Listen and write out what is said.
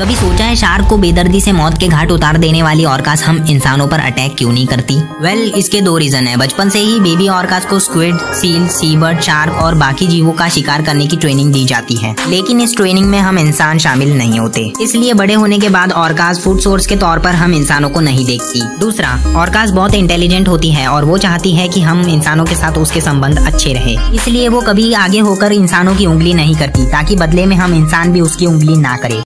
कभी सोचा है शार्क को बेदर्दी से मौत के घाट उतार देने वाली ऑर्कास हम इंसानों पर अटैक क्यों नहीं करती? वेल well, इसके दो रीजन है। बचपन से ही बेबी ऑर्कास को स्क्विड सील सीबर्ड शार्क और बाकी जीवों का शिकार करने की ट्रेनिंग दी जाती है। लेकिन इस ट्रेनिंग में हम इंसान शामिल नहीं होते। इसलिए बड़े होने के बाद ऑर्कास फ़ूड सोर्स के तौर पर हम इंसानों को नहीं देखती। दूसरा ऑर्कास बहुत इंटेलिजेंट होती है और वो चाहती है की हम इंसानों के साथ उसके संबंध अच्छे रहे। इसलिए वो कभी आगे होकर इंसानों की उंगली नहीं करती ताकि बदले में हम इंसान भी उसकी उंगली ना करे।